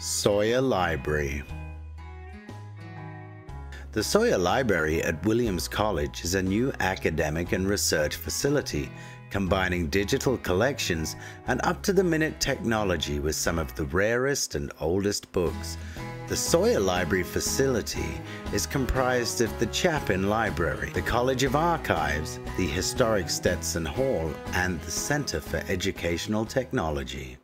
Sawyer Library The Sawyer Library at Williams College is a new academic and research facility combining digital collections and up-to-the-minute technology with some of the rarest and oldest books. The Sawyer Library facility is comprised of the Chapin Library, the College of Archives, the historic Stetson Hall, and the Center for Educational Technology.